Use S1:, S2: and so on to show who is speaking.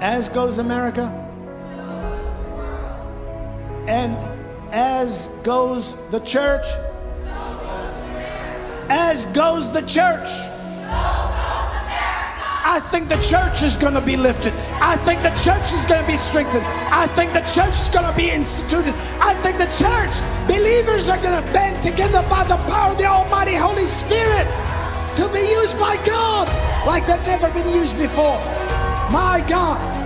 S1: As goes America. And as goes the church. As goes the church. I think the church is going to be lifted. I think the church is going to be strengthened. I think the church is going to be instituted. I think the church, believers are going to band together by the power of the Almighty Holy Spirit to be used by God like they've never been used before. My God.